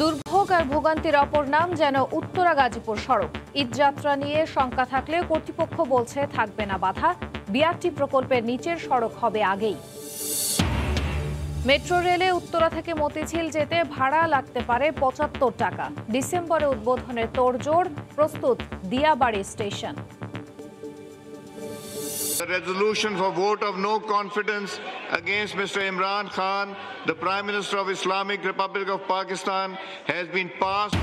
দুর্ভোগ আর ভোগান্তির অপর নাম যেন উত্তরা গাজীপুর সড়ক। ঈদযাত্রা নিয়ে শঙ্কা থাকলেও কর্তৃপক্ষ বলছে থাকবে না বাধা। বিআরটি প্রকল্পের নিচের সড়ক হবে আগেই। মেট্রো রেলে উত্তরা থেকে মতিঝিল যেতে ভাড়া লাগতে পারে পঁচাত্তর টাকা। ডিসেম্বরে উদ্বোধনের তোড়জোড় প্রস্তুত Diabari station. The resolution for vote of no confidence against Mr. Imran Khan, the Prime Minister of Islamic Republic of Pakistan, has been passed.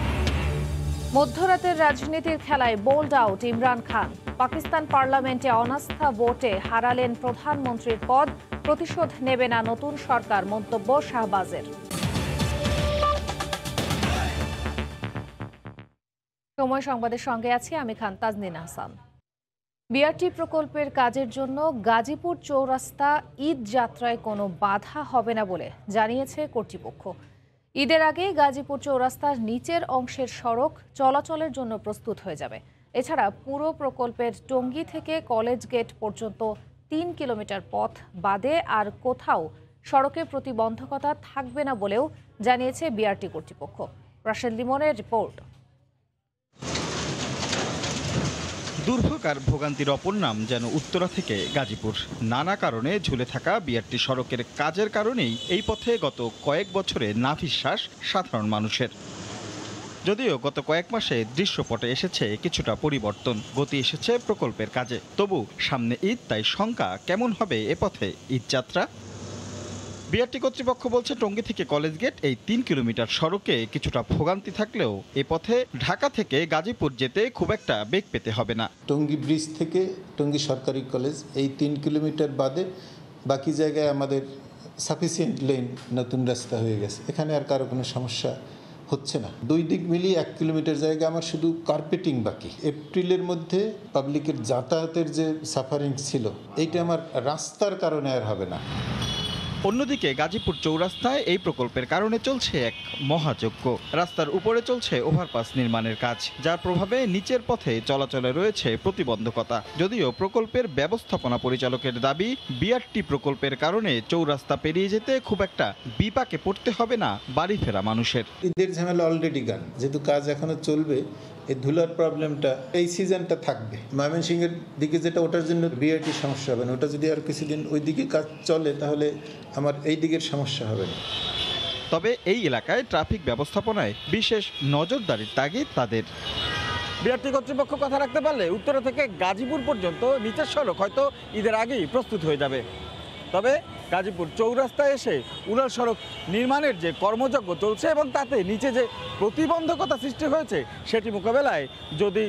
মধ্যরাতের রাজনীতির খেলায় বোল্ড আউট ইমরান খান পাকিস্তান পার্লামেন্টে অনাস্থা ভোটে হারালেন প্রধানমন্ত্রীর পদ প্রতিশোধ নেবে না নতুন সরকার মন্তব্য শাহবাজের সময় সংবাদের সঙ্গে আছি আমি খান তাজনিন হাসান বিআরটি প্রকল্পের কাজের জন্য গাজীপুর চৌরাস্তা ঈদ যাত্রায় কোনো বাধা হবে না বলে জানিয়েছে কর্তৃপক্ষ। ঈদের আগে গাজীপুর চৌরাস্তার নিচের অংশের সড়ক চলাচলের জন্য প্রস্তুত হয়ে যাবে। এছাড়া পুরো প্রকল্পের টঙ্গী থেকে কলেজ গেট পর্যন্ত তিন কিলোমিটার পথ বাদে আর কোথাও সড়কে প্রতিবন্ধকতা থাকবে না বলেও জানিয়েছে বিআরটি কর্তৃপক্ষ। রাশেদ লিমনের রিপোর্ট। দুর্ভোগ আর ভোগান্তির অপর নাম যেন উত্তরা থেকে গাজীপুর। নানা কারণে ঝুলে থাকা বিআরটি সড়কের কাজের কারণেই এই পথে গত কয়েক বছরে নাভিশ্বাস সাধারণ মানুষের। যদিও গত কয়েক মাসে দৃশ্যপটে এসেছে কিছুটা পরিবর্তন, গতি এসেছে প্রকল্পের কাজে। তবু সামনে ঈদ, তাই শঙ্কা কেমন হবে এ পথে ঈদযাত্রা বিআরটি কর্তৃপক্ষ বলছে টঙ্গী থেকে কলেজ গেট এই তিন কিলোমিটার সড়কে কিছুটা ভোগান্তি থাকলেও এ পথে ঢাকা থেকে গাজীপুর যেতে খুব একটা বেগ পেতে হবে না। টঙ্গী ব্রিজ থেকে টঙ্গী সরকারি কলেজ এই তিন কিলোমিটার বাদে বাকি জায়গায় আমাদের সাফিসিয়েন্ট লেন নতুন রাস্তা হয়ে গেছে। এখানে আর কারও কোনো সমস্যা হচ্ছে না। দুই দিক মিলিয়ে এক কিলোমিটার জায়গা আমার শুধু কার্পেটিং বাকি। এপ্রিলের মধ্যে পাবলিকের যাতায়াতের যে সাফারিং ছিল, এইটা আমার রাস্তার কারণে আর হবে না। অন্যদিকে গাজীপুর চৌরাস্তায় এই প্রকল্পের কারণে চলছে এক মহাযজ্ঞ। রাস্তার উপরে চলছে ওভারপাস নির্মাণের কাজ, যার প্রভাবে নিচের পথে চলাচলে রয়েছে প্রতিবন্ধকতা। যদিও প্রকল্পের ব্যবস্থাপনা পরিচালকের দাবি, বিআরটি প্রকল্পের কারণে চৌরাস্তা পেরিয়ে যেতে খুব একটা বিপাকে পড়তে হবে না বাড়ি ফেরা মানুষের। ঝামেলা অলরেডি গান যেহেতু কাজ এখনও চলবে, এই ধুলার প্রবলেমটা এই সিজনটা থাকবে। ময়মনসিংহের দিকে যেটা, ওটার জন্য বিআইটি সমস্যা হবে না। ওটা যদি আর কিছুদিন ওই দিকে কাজ চলে, তাহলে আমার এই দিকের সমস্যা হবে। না তবে এই এলাকায় ট্রাফিক ব্যবস্থাপনায় বিশেষ নজরদারির তাগিদ তাদের। বিআরটি কর্তৃপক্ষ কথা রাখতে পারলে উত্তরা থেকে গাজীপুর পর্যন্ত নিচের সড়ক হয়তো ঈদের আগেই প্রস্তুত হয়ে যাবে। তবে গাজীপুর চৌরাস্তায় এসে উড়াল সড়ক নির্মাণের যে কর্মযজ্ঞ চলছে এবং তাতে নিচে যে প্রতিবন্ধকতা সৃষ্টি হয়েছে সেটি মোকাবেলায় যদি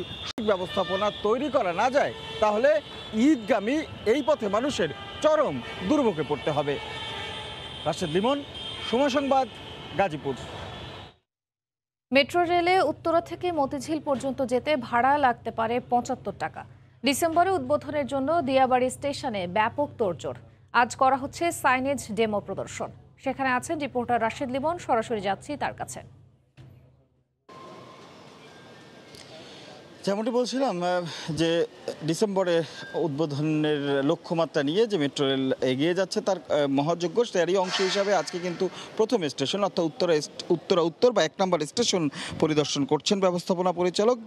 ব্যবস্থাপনা তৈরি করা না যায় তাহলে ঈদগামী এই পথে মানুষের চরম দুর্ভোগে পড়তে হবে। রাশেদ লিমন, সময় সংবাদ, গাজীপুর। মেট্রো রেলে উত্তরা থেকে মতিঝিল পর্যন্ত যেতে ভাড়া লাগতে পারে পঁচাত্তর টাকা। ডিসেম্বরে উদ্বোধনের জন্য দিয়াবাড়ি স্টেশনে ব্যাপক তোড়জোড়। আজ করা হচ্ছে সাইনেজ ডেমো প্রদর্শন। সেখানে আছেন রিপোর্টার রাশেদ লিমন, সরাসরি যাচ্ছি তার কাছে। যেমনটি বলছিলাম যে ডিসেম্বরে উদ্বোধনের লক্ষ্যমাত্রা নিয়ে যে মেট্রো রেল এগিয়ে যাচ্ছে, তার মহাযজ্ঞ তারই অংশ হিসাবে আজকে কিন্তু প্রথম স্টেশন, অর্থাৎ উত্তরা উত্তরা উত্তর বা এক নম্বর স্টেশন পরিদর্শন করছেন ব্যবস্থাপনা পরিচালক।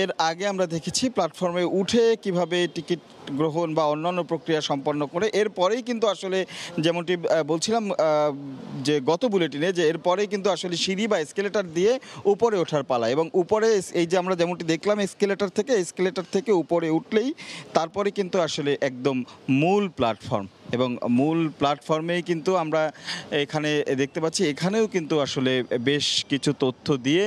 এর আগে আমরা দেখেছি প্ল্যাটফর্মে উঠে কীভাবে টিকিট গ্রহণ বা অন্যান্য প্রক্রিয়া সম্পন্ন করে এরপরেই কিন্তু আসলে যেমনটি বলছিলাম যে গত বুলেটিনে যে এরপরেই কিন্তু আসলে সিঁড়ি বা স্কেলেটার দিয়ে উপরে ওঠার পালা এবং উপরে এই যে আমরা যেমনটি দেখলাম স্কেলেটার থেকে স্কেলেটার থেকে উপরে উঠলেই তারপরে কিন্তু আসলে একদম মূল প্ল্যাটফর্ম এবং মূল প্ল্যাটফর্মেই কিন্তু আমরা এখানে দেখতে পাচ্ছি, এখানেও কিন্তু আসলে বেশ কিছু তথ্য দিয়ে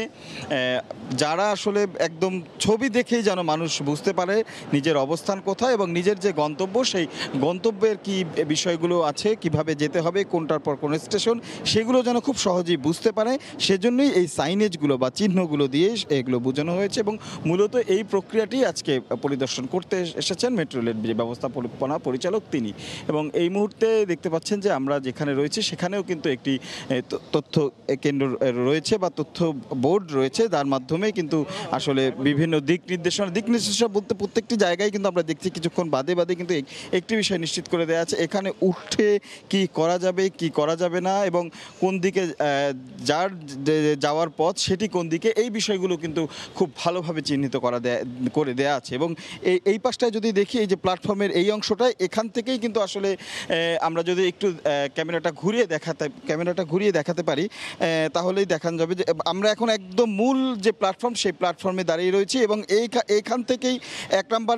যারা আসলে একদম ছবি দেখেই যেন মানুষ বুঝতে পারে নিজের অবস্থান কোথায় এবং নিজের যে গন্তব্য, সেই গন্তব্যের কি বিষয়গুলো আছে, কীভাবে যেতে হবে, কোনটার পর কোন স্টেশন সেগুলো যেন খুব সহজেই বুঝতে পারে। সেজন্যই এই সাইনেজগুলো বা চিহ্নগুলো দিয়ে এগুলো বোঝানো হয়েছে এবং মূলত এই প্রক্রিয়াটি আজকে পরিদর্শন করতে এসেছেন মেট্রো রেলের যে ব্যবস্থাপনা পরিচালক তিনি এবং এই মুহূর্তে দেখতে পাচ্ছেন যে আমরা যেখানে রয়েছে, সেখানেও কিন্তু একটি তথ্য কেন্দ্র রয়েছে বা তথ্য বোর্ড রয়েছে। যার মাধ্যমে কিন্তু আসলে বিভিন্ন দিক নির্দেশনা দিক নির্দেশনা বলতে প্রত্যেকটি জায়গায় কিন্তু আমরা দেখছি কিছুক্ষণ বাদে বাদে কিন্তু একটি বিষয় নিশ্চিত করে দেওয়া আছে। এখানে উঠে কি করা যাবে, কি করা যাবে না এবং কোন দিকে যার যাওয়ার পথ, সেটি কোন দিকে, এই বিষয়গুলো কিন্তু খুব ভালোভাবে চিহ্নিত করা দেয়া, করে দেয়া আছে। এবং এই এই পাশটায় যদি দেখি, এই যে প্ল্যাটফর্মের এই অংশটায়, এখান থেকেই কিন্তু আসলে আমরা যদি একটু ক্যামেরাটা ঘুরিয়ে দেখাতে, ক্যামেরাটা ঘুরিয়ে দেখাতে পারি তাহলেই দেখানো যাবে যে, আমরা এখন একদম মূল যে প্ল্যাটফর্ম সেই প্ল্যাটফর্মে দাঁড়িয়ে রয়েছি এবং এই এইখান থেকেই এক নম্বর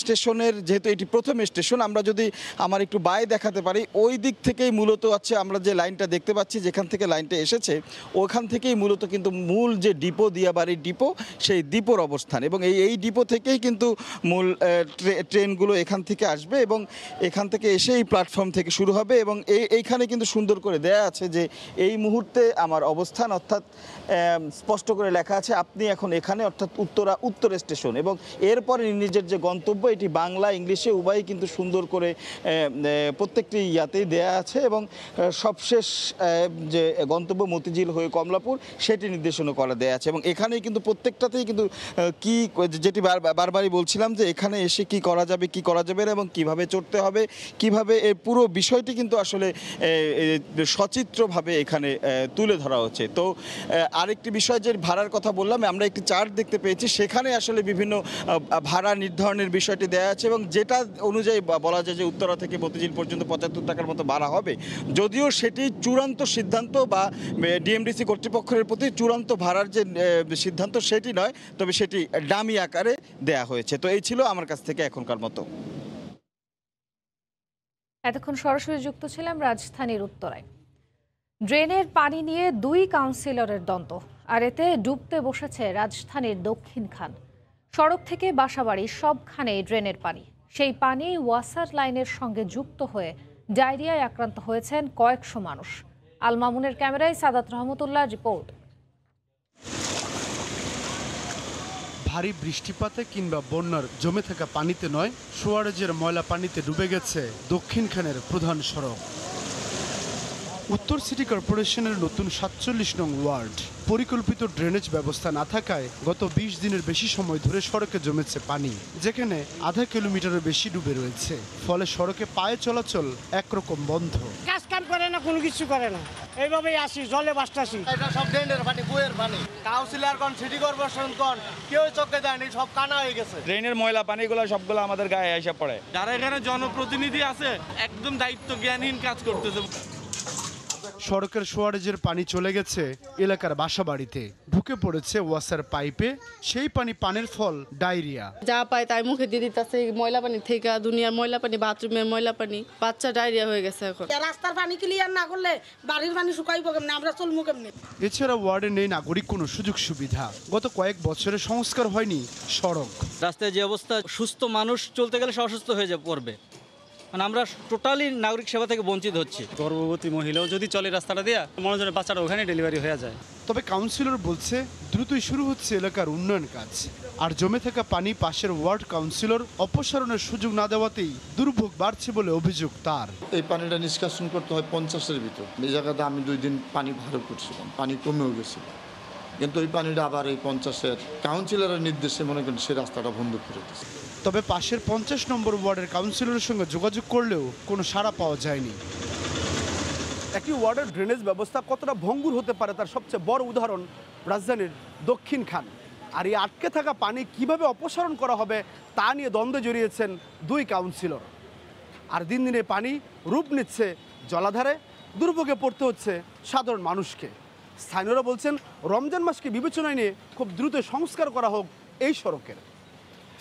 স্টেশনের, যেহেতু এটি প্রথম স্টেশন, আমরা যদি আমার একটু বাই দেখাতে পারি, ওই দিক থেকেই মূলত আছে আমরা যে লাইনটা দেখতে পাচ্ছি, যেখান থেকে লাইনটা এসেছে, ওখান থেকেই মূলত কিন্তু মূল যে ডিপো, দিয়াবাড়ির ডিপো, সেই ডিপোর অবস্থান এবং এই এই ডিপো থেকেই কিন্তু মূল ট্রে- ট্রেনগুলো এখান থেকে আসবে এবং এখান থেকে এসে এই প্ল্যাটফর্ম থেকে শুরু হবে এবং এই, এইখানে কিন্তু সুন্দর করে দেয়া আছে যে এই মুহূর্তে আমার অবস্থান অর্থাৎ স্পষ্ট করে লেখা আছে, আপনি এখন এখানে অর্থাৎ উত্তরা, উত্তর স্টেশন এবং এরপরে নিজের যে গন্তব্য, এটি বাংলা, ইংলিশে উভয়ই কিন্তু সুন্দর করে প্রত্যেকটি ইয়াতেই দেয়া আছে এবং সবশেষ যে গন্তব্য মতিঝিল হয়ে কমলাপুর, সেটি নির্দেশনা করা দেয়া আছে এবং এখানেই কিন্তু প্রত্যেকটাতেই কিন্তু কি, যেটি বার- বারবারই বলছিলাম যে এখানে এসে কি করা যাবে, কি করা যাবে এবং কীভাবে চড়তে হবে, কীভাবে এই পুরো বিষয়টি কিন্তু আসলে সচিত্রভাবে এখানে তুলে ধরা হচ্ছে। তো আরেকটি বিষয় যে ভাড়ার কথা বললাম, আমরা একটি চার্ট দেখতে পেয়েছি। সেখানে আসলে বিভিন্ন ভাড়া নির্ধারণের বিষয়টি দেওয়া আছে এবং যেটা অনুযায়ী বলা যায় যে উত্তরা থেকে মতিঝিল পর্যন্ত পঁচাত্তর টাকার মতো ভাড়া হবে, যদিও সেটি চূড়ান্ত সিদ্ধান্ত বা ডিএমডিসি কর্তৃপক্ষের প্রতি চূড়ান্ত ভাড়ার যে সিদ্ধান্ত সেটি নয়, তবে সেটি ডামি আকারে দেয়া হয়েছে। তো এই ছিল আমার কাছ থেকে এখনকার মতো। এতক্ষণ সরাসরি যুক্ত ছিলাম রাজধানীর উত্তরায়। ড্রেনের পানি নিয়ে দুই কাউন্সিলরের দ্বন্দ্ব, আর এতে ডুবতে বসেছে রাজধানীর দক্ষিণ খান। সড়ক থেকে বাসাবাড়ি সবখানে ড্রেনের পানি। সেই পানি ওয়াসার লাইনের সঙ্গে যুক্ত হয়ে ডায়রিয়ায় আক্রান্ত হয়েছেন কয়েকশো মানুষ। আল মামুনের ক্যামেরায় সাদাত রহমতুল্লাহ রিপোর্ট। ভারী বৃষ্টিপাতে কিংবা বন্যার জমে থাকা পানিতে নয়, সোয়ারেজের ময়লা পানিতে ডুবে গেছে দক্ষিণখানের প্রধান সড়ক। উত্তর সিটি কর্পোরেশনের নতুন সাতচল্লিশ নং ওয়ার্ড। পরিকল্পিত ড্রেনেজ ব্যবস্থা না থাকায় গত বিশ দিনের বেশি সময় ধরে সড়কে জমেছে পানি যেখানে আধা কিলোমিটারের বেশি ডুবে রয়েছে। ফলে সড়কে পায়ে চলাচল একরকম বন্ধ। কাজ কাম করে না কোনো কিছু করে না। এইভাবেই আসি জলে বাসতাছি এটা সব ড্রেনের পানি বইয়ের পানি। কাউন্সিলর কোন সিটি কর্পোরেশন কোন কেউ চোখে দেয়নি সব কানা হয়ে গেছে। ড্রেনের ময়লা পানিগুলো সবগুলো আমাদের গায়ে এসে পড়ে। যারা এখানে জনপ্রতিনিধি আছে একদম দায়িত্ব জ্ঞানহীন কাজ করতেছে। সড়কের সোয়ারেজের পানি চলে গেছে এলাকার বাসাবাড়িতে। ঢুকে পড়েছে ওয়াসার পাইপে সেই পানি পানের ফল ডায়রিয়া। যা পায় তাই মুখে দিয়ে দিতেছে ময়লা পানি থেকে দুনিয়ার ময়লা পানি বাথরুমের ময়লা পানি বাচ্চা ডায়রিয়া হয়ে গেছে এখন। রাস্তার পানি ক্লিয়ার না করলে বাড়ির পানি শুকাইব কেমনে? আমরা চলবো কেমনে? এছাড়া ওয়ার্ডে নেই নাগরিক কোনো সুযোগ সুবিধা। গত কয়েক বছরে সংস্কার হয়নি সড়ক। রাস্তায় যে অবস্থা সুস্থ মানুষ চলতে গেলে সে অসুস্থ হয়ে যাবে পড়বে। মানে আমরা টোটালি নাগরিক সেবা থেকে বঞ্চিত হচ্ছি। গর্ভবতী মহিলাও যদি চলে রাস্তাটা দেয়া মনোজনের বাচ্চাটা ওখানে ডেলিভারি হয়ে যায়। তবে কাউন্সিলর বলছে দ্রুতই শুরু হচ্ছে এলাকার উন্নয়ন কাজ। আর জমে থাকা পানি পাশের ওয়ার্ড কাউন্সিলর অপসারণের সুযোগ না দেওয়াতেই দুর্ভোগ বাড়ছে বলে অভিযোগ তার। এই পানিটা নিষ্কাশন করতে হয় পঞ্চাশের ভিতর। এই জায়গাতে আমি দুই দিন পানি ভালো করছিলাম পানি কমেও গেছিল। কিন্তু ওই পানিটা আবার এই পঞ্চাশের কাউন্সিলরের নির্দেশে মনে করেন সে রাস্তাটা বন্ধ করে দিচ্ছে তবে পাশের পঞ্চাশ নম্বর ওয়ার্ডের কাউন্সিলরের সঙ্গে যোগাযোগ করলেও কোনো সাড়া পাওয়া যায়নি। একটি ওয়ার্ডের ড্রেনেজ ব্যবস্থা কতটা ভঙ্গুর হতে পারে তার সবচেয়ে বড় উদাহরণ রাজধানীর দক্ষিণ খান। আর এই আটকে থাকা পানি কীভাবে অপসারণ করা হবে তা নিয়ে দ্বন্দ্বে জড়িয়েছেন দুই কাউন্সিলর আর দিন দিনে পানি রূপ নিচ্ছে জলাধারে দুর্ভোগে পড়তে হচ্ছে সাধারণ মানুষকে। স্থানীয়রা বলছেন, রমজান মাসকে বিবেচনায় নিয়ে খুব দ্রুত সংস্কার করা হোক এই সড়কের।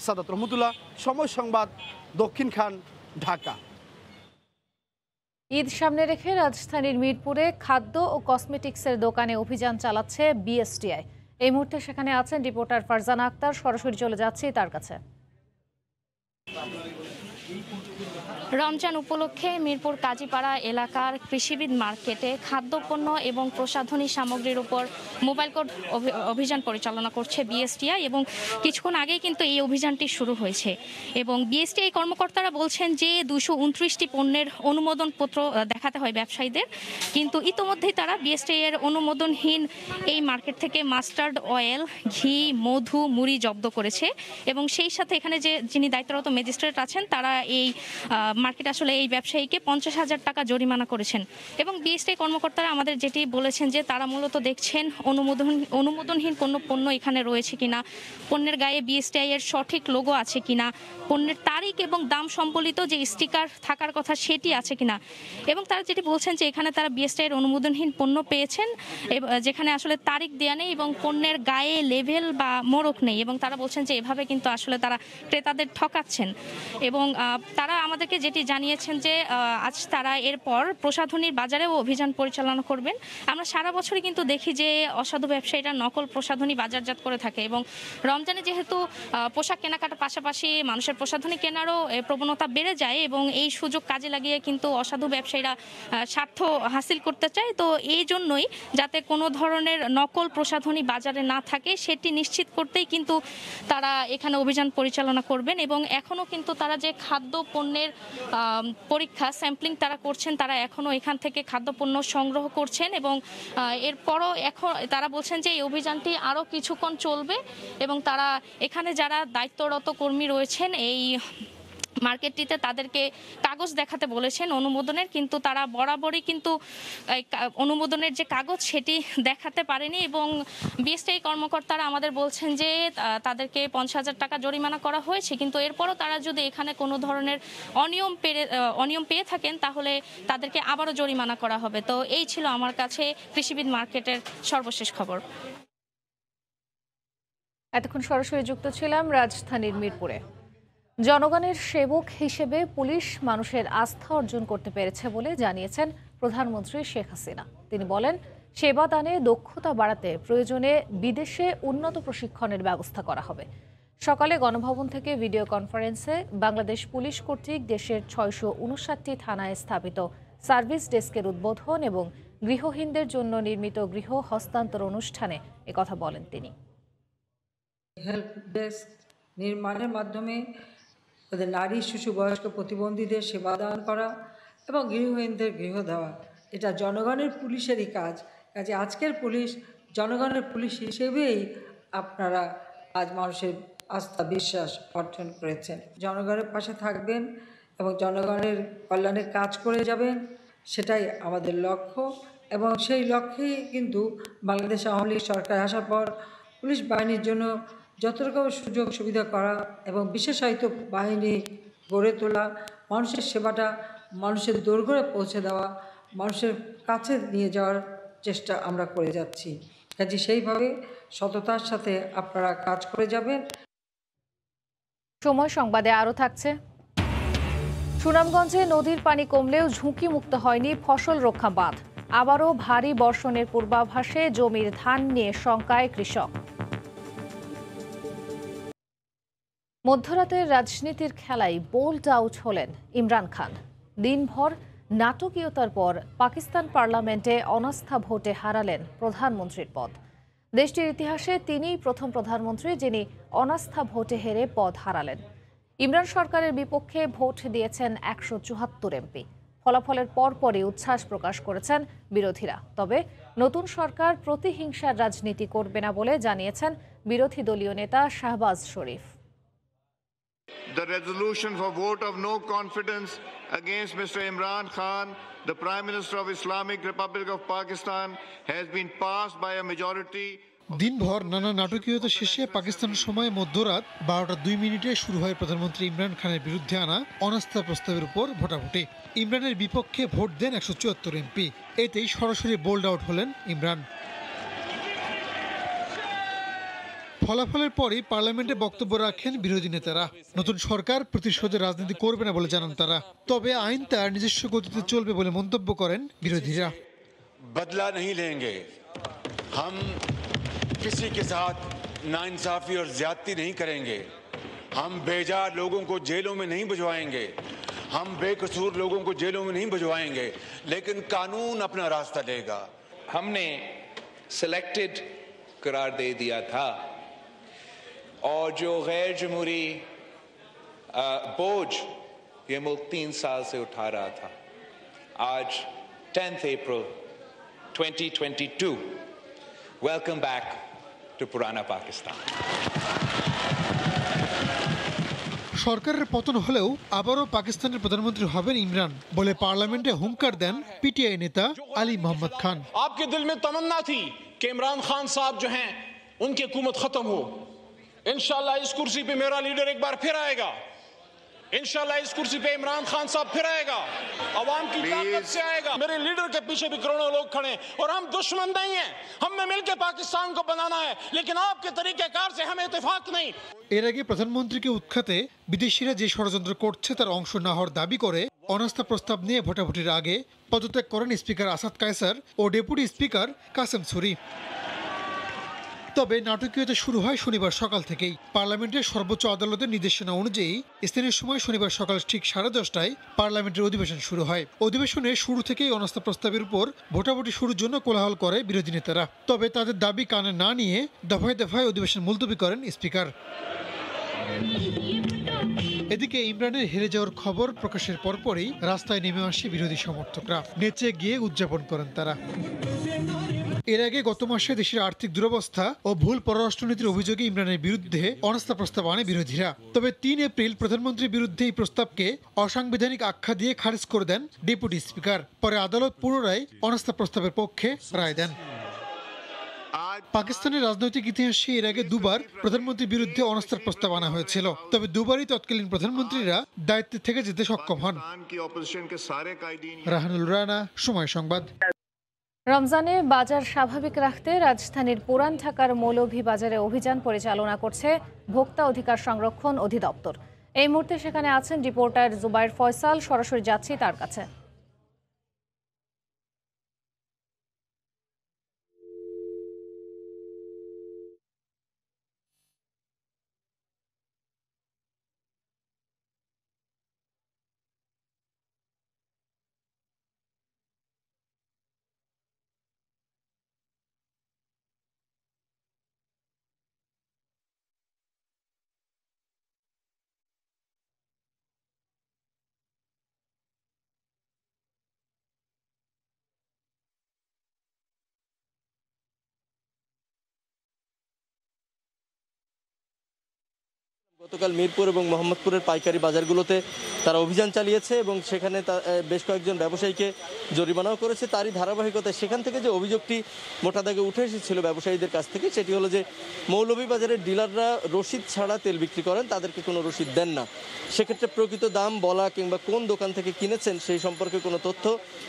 সাদাত রহমতুল্লাহ, সময় সংবাদ, দক্ষিণ খান, ঢাকা। ঈদ সামনে রেখে রাজধানীর মিরপুরে খাদ্য ও কসমেটিক্সের দোকানে অভিযান চালাচ্ছে বিএসটিআই। এই মুহূর্তে সেখানে আছেন রিপোর্টার ফারজানা আক্তার, সরাসরি চলে যাচ্ছি তার কাছে। রমজান উপলক্ষে মিরপুর কাজীপাড়া এলাকার কৃষিবিদ মার্কেটে খাদ্যপণ্য এবং প্রসাধনী সামগ্রীর উপর মোবাইল কোড অভিযান পরিচালনা করছে বিএসটিআই এবং কিছুক্ষণ আগেই কিন্তু এই অভিযানটি শুরু হয়েছে। এবং বিএসটিআই কর্মকর্তারা বলছেন যে দুশো উনত্রিশটি পণ্যের অনুমোদনপত্র দেখাতে হয় ব্যবসায়ীদের। কিন্তু ইতোমধ্যেই তারা বিএসটিআই এর অনুমোদনহীন এই মার্কেট থেকে মাস্টার্ড অয়েল, ঘি, মধু, মুড়ি জব্দ করেছে। এবং সেই সাথে এখানে যে যিনি দায়িত্বরত ম্যাজিস্ট্রেট আছেন, তারা এই মার্কেট আসলে এই ব্যবসায়ীকে পঞ্চাশ হাজার টাকা জরিমানা করেছেন। এবং বিএসটি কর্মকর্তারা আমাদের যেটি বলেছেন যে তারা মূলত দেখছেন অনুমোদন অনুমোদনহীন কোনো পণ্য এখানে রয়েছে কিনা, পণ্যের গায়ে বিএসটিআই এর সঠিক লোগো আছে কিনা, পণ্যের তারিখ এবং দাম সম্বলিত যে স্টিকার থাকার কথা সেটি আছে কিনা। এবং তারা যেটি বলছেন যে এখানে তারা বিএসটিআই এর অনুমোদনহীন পণ্য পেয়েছেন যেখানে আসলে তারিখ দেওয়া নেই এবং পণ্যের গায়ে লেভেল বা মোড়ক নেই। এবং তারা বলছেন যে এভাবে কিন্তু আসলে তারা ক্রেতাদের ঠকাচ্ছেন। এবং তারা আমাদেরকে যেটি জানিয়েছেন যে আজ তারা এরপর প্রসাধনীর বাজারেও অভিযান পরিচালনা করবেন। আমরা সারা বছরই কিন্তু দেখি যে, অসাধু ব্যবসায়ীরা নকল প্রসাধনী বাজারজাত করে থাকে এবং রমজানে যেহেতু পোশাক কেনাকাটার পাশাপাশি মানুষের প্রসাধনী কেনারও প্রবণতা বেড়ে যায় এবং এই সুযোগ কাজে লাগিয়ে কিন্তু অসাধু ব্যবসায়ীরা স্বার্থ হাসিল করতে চায়। তো এই জন্যই যাতে কোনো ধরনের নকল প্রসাধনী বাজারে না থাকে, সেটি নিশ্চিত করতেই কিন্তু তারা এখানে অভিযান পরিচালনা করবেন এবং এখনও কিন্তু তারা যে খাদ্য পণ্যের পরীক্ষা স্যাম্পলিং তারা করছেন, তারা এখনও এখান থেকে খাদ্যপণ্য সংগ্রহ করছেন এবং এরপরও এখন তারা বলছেন যে এই অভিযানটি আরও কিছুক্ষণ চলবে এবং তারা এখানে যারা দায়িত্বরত কর্মী রয়েছেন, এই মার্কেটটিতে তাদেরকে কাগজ দেখাতে বলেছেন অনুমোদনের, কিন্তু তারা বরাবরই কিন্তু অনুমোদনের যে কাগজ সেটি দেখাতে পারেনি এবং বিএসটিআই কর্মকর্তারা আমাদের বলছেন যে তাদেরকে পঞ্চাশ হাজার টাকা জরিমানা করা হয়েছে, কিন্তু এরপরও তারা যদি এখানে কোনো ধরনের অনিয়ম পেরে অনিয়ম পেয়ে থাকেন, তাহলে তাদেরকে আবারও জরিমানা করা হবে। তো এই ছিল আমার কাছে কৃষিবিদ মার্কেটের সর্বশেষ খবর। এতক্ষণ সরাসরি যুক্ত ছিলাম রাজধানীর মিরপুরে। জনগণের সেবক হিসেবে পুলিশ মানুষের আস্থা অর্জন করতে পেরেছে বলে জানিয়েছেন প্রধানমন্ত্রী শেখ হাসিনা। তিনি বলেন, সেবা দানে দক্ষতা বাড়াতে প্রয়োজনে বিদেশে উন্নত প্রশিক্ষণের ব্যবস্থা করা হবে। সকালে গণভবন থেকে ভিডিও কনফারেন্সে বাংলাদেশ পুলিশ কর্তৃক দেশের ছয়শো উনষাটটি থানায় স্থাপিত সার্ভিস ডেস্কের উদ্বোধন এবং গৃহহীনদের জন্য নির্মিত গৃহ হস্তান্তর অনুষ্ঠানে একথা বলেন তিনি। হেল্প ডেস্ক নির্মাণের মাধ্যমে ওদের নারী, শিশু, বয়স্ক প্রতিবন্ধীদের সেবা দান করা এবং গৃহহীনদের গৃহ দেওয়া। এটা জনগণের পুলিশেরই কাজ। কাজে আজকের পুলিশ জনগণের পুলিশ হিসেবেই আপনারা আজ মানুষের আস্থা, বিশ্বাস অর্জন করেছেন। জনগণের পাশে থাকবেন এবং জনগণের কল্যাণের কাজ করে যাবেন, সেটাই আমাদের লক্ষ্য। এবং সেই লক্ষ্যেই কিন্তু বাংলাদেশ আওয়ামী লীগ সরকার আসার পর পুলিশ বাহিনীর জন্য যত রকম সুযোগ সুবিধা করা এবং বিশেষায়িত বাহিনী গড়ে তোলা, মানুষের সেবাটা মানুষের দোরগোড়ে পৌঁছে দেওয়া, মানুষের কাছে নিয়ে যাওয়ার চেষ্টা আমরা করে যাচ্ছি। কাজে সেইভাবে সততার সাথে আপনারা কাজ করে যাবেন। সময় সংবাদে আরও থাকছে। সুনামগঞ্জে নদীর পানি কমলেও ঝুঁকি মুক্ত হয়নি ফসল রক্ষা বাঁধ আবারও ভারী বর্ষণের পূর্বাভাসে জমির ধান নিয়ে শঙ্কায় কৃষক। মধ্যরাতের রাজনীতির খেলায় বোল্ড আউট হলেন ইমরান খান। দিনভর নাটকীয়তার পর পাকিস্তান পার্লামেন্টে অনাস্থা ভোটে হারালেন প্রধানমন্ত্রীর পদ। দেশটির ইতিহাসে তিনিই প্রথম প্রধানমন্ত্রী যিনি অনাস্থা ভোটে হেরে পদ হারালেন। ইমরান সরকারের বিপক্ষে ভোট দিয়েছেন একশো চুয়াত্তর এমপি। ফলাফলের পরপরই উচ্ছ্বাস প্রকাশ করেছেন বিরোধীরা। তবে নতুন সরকার প্রতিহিংসার রাজনীতি করবে না বলে জানিয়েছেন বিরোধী দলীয় নেতা শাহবাজ শরীফ। The resolution for vote of no confidence against Mr. Imran Khan, the Prime Minister of Islamic Republic of Pakistan, has been passed by a majority. দিনভর নানা নাটকীয়তা শেষে পাকিস্তান সময় মধ্যরাত বারোটা দুই মিনিটে শুরু হয় প্রধানমন্ত্রী ইমরান খানের বিরুদ্ধে আনা অনাস্থা প্রস্তাবের উপর ভোটাভুটি ইমরানের বিপক্ষে ভোট দেন একশো চুয়াত্তর এমপি এতেই সরাসরি বোল্ড আউট হলেন ইমরান ফলাফলের পরই পার্লামেন্টে বক্তব্য রাখেন বিরোধী নেতারা নতুন সরকার প্রতিশোধের রাজনীতি করবে না বলে জানান তারা তবে আইন তার নিজস্ব গতিতে চলবে বলে মন্তব্য করেন বিরোধীরা बदला नहीं लेंगे हम किसी के साथ नाइंसाफ़ी और ज़्यादती नहीं करेंगे हम बेजा लोगों को जेलों में नहीं भिजवाएंगे हम बेकसूर लोगों को जेलों में नहीं भिजवाएंगे लेकिन कानून अपना रास्ता लेगा हमने सिलेक्टेड करार दे दिया था और जो गैर जमहूरी अ, बोझ ये मुल्क तीन साल से उठा रहा था आज 10th April 2022 welcome back to पुराना पाकिस्तान সরকারের পতন হলেও আবারও পাকিস্তানের প্রধানমন্ত্রী হবেন ইমরান বলে পার্লামেন্টে হুঙ্কার দেন পিটিআই নেতা আলী মোহাম্মদ খান आपके दिल में तमन्ना थी कि इमरान खान साहब जो हैं उनकी हुकूमत खत्म हो इंशाल्लाह इस कुर्सी पे मेरा लीडर एक बार फिर आएगा इंशाल्लाह इस कुर्सी पे इमरान खान साहब फिर आएगा अवाम की ताकत से आएगा मेरे लीडर के पीछे भी करोड़ों लोग खड़े हैं और हम दुश्मन नहीं हैं हमने मिलकर पाकिस्तान को बनाना है लेकिन आपके तरीकेकार से हमें इतफाक नहीं এর আগে প্রধানমন্ত্রীকে উৎখাতে বিদেশিরা যে ষড়যন্ত্র করছে তার অংশ না হওয়ার দাবি করে অনাস্থা প্রস্তাব নিয়ে ভোটাভুটির আগে পদত্যাগ করেন স্পিকার আসাদ কায়সার ও ডেপুটি স্পিকার কাসেম সুরি তবে নাটকীয়তা শুরু হয় শনিবার সকাল থেকেই। পার্লামেন্টের সর্বোচ্চ আদালতের নির্দেশনা অনুযায়ী স্থানীয় সময় শনিবার সকাল ঠিক সাড়ে দশটায় পার্লামেন্টের অধিবেশন শুরু হয়। অধিবেশনে শুরু থেকেই অনাস্থা প্রস্তাবের উপর ভোটাভুটি শুরুর জন্য কোলাহল করে বিরোধী নেতারা। তবে তাদের দাবি কানে না নিয়ে দফায় দফায় অধিবেশন মুলতবি করেন স্পিকার। এদিকে ইমরানের হেরে যাওয়ার খবর প্রকাশের পরপরই রাস্তায় নেমে আসে বিরোধী সমর্থকরা। নেচে গিয়ে উদযাপন করেন তারা। এর আগে গত মাসে দেশের আর্থিক দুরবস্থা ও ভুল পররাষ্ট্রনীতির অভিযোগে ইমরানের বিরুদ্ধে অনাস্থা প্রস্তাব আনে বিরোধীরা। তবে তিন এপ্রিল প্রধানমন্ত্রীর বিরুদ্ধে এই প্রস্তাবকে অসাংবিধানিক আখ্যা দিয়ে খারিজ করে দেন ডেপুটি স্পিকার। পরে আদালত পুনরায় অনাস্থা প্রস্তাবের পক্ষে রায় দেন। পাকিস্তানের রাজনৈতিক ইতিহাসে এর আগে দুবার প্রধানমন্ত্রীর বিরুদ্ধে অনাস্থার প্রস্তাব আনা হয়েছিল। তবে দুবারই তৎকালীন প্রধানমন্ত্রীরা দায়িত্ব থেকে যেতে সক্ষম হন। রাহানুল রানা, সময় সংবাদ। রমজানে বাজার স্বাভাবিক রাখতে রাজধানীর পুরান ঢাকার মৌলভী বাজারে অভিযান পরিচালনা করছে ভোক্তা অধিকার সংরক্ষণ অধিদপ্তর। এই মুহূর্তে সেখানে আছেন রিপোর্টার জুবাইর ফয়সাল, সরাসরি যাচ্ছি তার কাছে। গতকাল মিরপুর এবং মোহাম্মদপুরের পাইকারি বাজারগুলোতে তারা অভিযান চালিয়েছে এবং সেখানে বেশ কয়েকজন ব্যবসায়ীকে জরিমানাও করেছে। তারই ধারাবাহিকতায় সেখান থেকে যে অভিযোগটি মোটা দাগে উঠে এসেছিল ব্যবসায়ীদের কাছ থেকে, সেটি হলো যে মৌলভীবাজারের ডিলাররা রসিদ ছাড়া তেল বিক্রি করেন, তাদেরকে কোনো রসিদ দেন না। সেক্ষেত্রে প্রকৃত দাম বলা কিংবা কোন দোকান থেকে কিনেছেন সেই সম্পর্কে কোনো তথ্য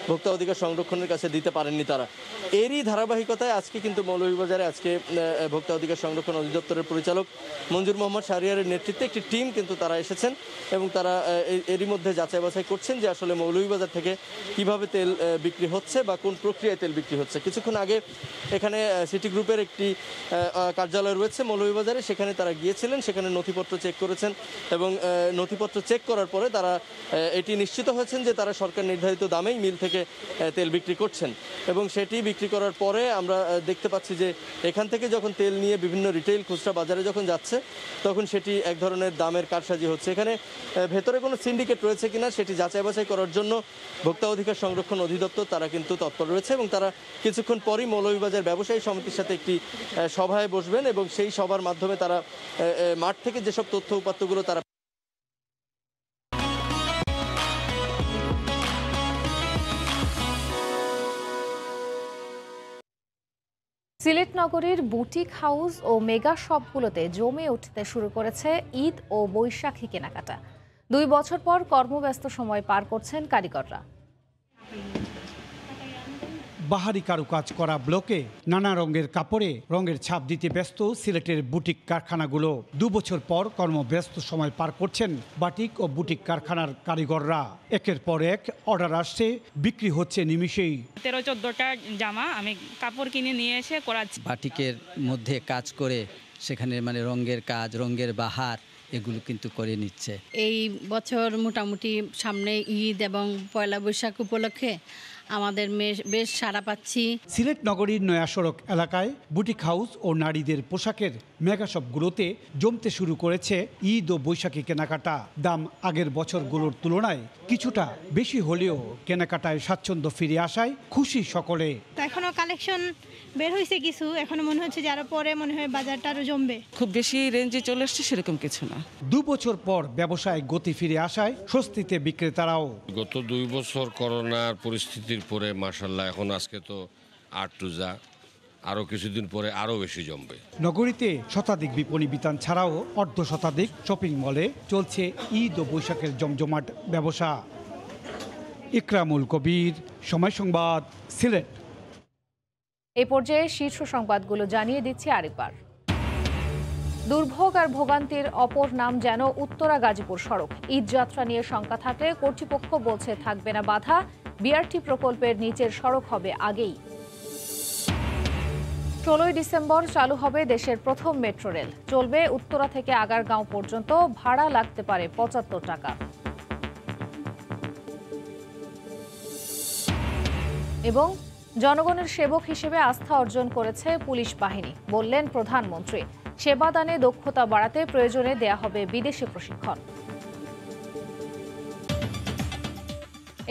ভোক্তা অধিকার সংরক্ষণের কাছে দিতে পারেননি তারা। এরই ধারাবাহিকতায় আজকে কিন্তু মৌলভীবাজারে আজকে ভোক্তা অধিকার সংরক্ষণ অধিদপ্তরের পরিচালক মঞ্জুর মোহাম্মদ শাহরিয়ারের নেতৃত্বে একটি টিম কিন্তু তারা এসেছেন এবং তারা এরই মধ্যে যাচাই বাছাই করছেন যে আসলে মৌলভীবাজার থেকে কীভাবে তেল বিক্রি হচ্ছে বা কোন প্রক্রিয়ায় তেল বিক্রি হচ্ছে। কিছুক্ষণ আগে এখানে সিটি গ্রুপের একটি কার্যালয় রয়েছে মৌলভীবাজারে সেখানে তারা গিয়েছিলেন, সেখানে নথিপত্র চেক করেছেন এবং নথিপত্র চেক করার পরে তারা এটি নিশ্চিত হয়েছেন যে তারা সরকার নির্ধারিত দামেই মিল থেকে তেল বিক্রি করছেন এবং সেটি বিক্রি করার পরে আমরা দেখতে পাচ্ছি যে এখান থেকে যখন তেল নিয়ে বিভিন্ন রিটেইল খুচরা বাজারে যখন যাচ্ছে, তখন সেটি এক ধরনের দামের কারসাজি হচ্ছে। এখানে ভেতরে কোনো সিন্ডিকেট রয়েছে কিনা সেটি যাচাই বাছাই করার জন্য ভোক্তা অধিকার সংরক্ষণ অধিদপ্তর, তারা কিন্তু তৎপর রয়েছে এবং তারা কিছুক্ষণ পরই মৌলভীবাজার ব্যবসায়ী সমিতির সাথে একটি সভায় বসবেন এবং সেই সভার মাধ্যমে তারা মাঠ থেকে যেসব তথ্য উপাত্তগুলো তারা সিলেট নগরীর বুটিক হাউস ও মেগা শপগুলোতে জমে উঠতে শুরু করেছে ঈদ ও বৈশাখী কেনাকাটা। দুই বছর পর কর্মব্যস্ত সময় পার করছেন কারিগররা। বাহারি কারুকাজ করা ব্লকে নানা রঙের কাপড়ে রঙের ছাপ দিতে ব্যস্ত সিলেটের বুটিক কারখানাগুলো। দু বছর পর কর্মব্যস্ত সময় পার করছেন বাটিক ও বুটিক কারখানার কারিগররা। একের পর এক অর্ডার আসছে বিক্রি হচ্ছে নিমিষেই। তেরো চোদ্দোটা জামা আমি কাপড় কিনে নিয়ে এসে করাচ্ছি। বাটিকের মধ্যে কাজ করে সেখানে মানে রঙের কাজ রঙের বাহার এগুলো কিন্তু করে নিচ্ছে। এই বছর মোটামুটি সামনে ঈদ এবং পয়লা বৈশাখ উপলক্ষে আমাদের বেশ সাড়া পাচ্ছি। সিলেট নগরীর নয়া সড়ক এলাকায় বুটিক হাউস ও নারীদের পোশাকের মেগাশপগুলোতে জমতে শুরু করেছে ঈদ ও বৈশাখী কেনাকাটা। দাম আগের বছরগুলোর তুলনায় কিছুটা বেশি হলেও কেনাকাটায় স্বাচ্ছন্দ্য ফিরে আসায় খুশি সকলে। তো এখনও কালেকশন বের হয়েছে কিছু এখনও মনে হচ্ছে যে আরও পরে মনে হয় বাজারটা আরও জমবে। খুব বেশি রেঞ্জে চলে আসছে সেরকম কিছু না। দু বছর পর ব্যবসায় গতি ফিরে আসায় স্বস্তিতে বিক্রেতারাও। গত দুই বছর করোনার পরিস্থিতির পরে মার্শাল্লাহ এখন আজকে তো আট টু যা আরও কিছুদিন পরে আরও বেশি জমবে। নগরীতে শতাধিক বিপণী বিতান ছাড়াও অর্ধ শতাধিক শপিং মলে চলছে ঈদ ও বৈশাখের জমজমাট ব্যবসা। ইকরামুল কবির সময় সংবাদ সিলেট। এই পর্যায়ে শীর্ষ সংবাদগুলো জানিয়ে দিচ্ছি আরেকবার। দুর্ভোগ আর ভোগান্তির অপর নাম যেন উত্তরা গাজীপুর সড়ক। ঈদ যাত্রা নিয়ে শঙ্কা থাকলে কর্তৃপক্ষ বলছে থাকবে না বাধা। বিআরটি প্রকল্পের নিচের সড়ক হবে আগেই। ষোলোই ডিসেম্বর চালু হবে দেশের প্রথম মেট্রো রেল। চলবে উত্তরা থেকে আগারগাঁও পর্যন্ত, ভাড়া লাগতে পারে পঁচাত্তর টাকা। এবং জনগণের সেবক হিসেবে আস্থা অর্জন করেছে পুলিশ বাহিনী, বললেন প্রধানমন্ত্রী। সেবাদানে দক্ষতা বাড়াতে প্রয়োজনে দেয়া হবে বিদেশি প্রশিক্ষণ।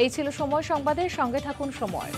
এই ছিল সময় সংবাদের সঙ্গে থাকুন সময়।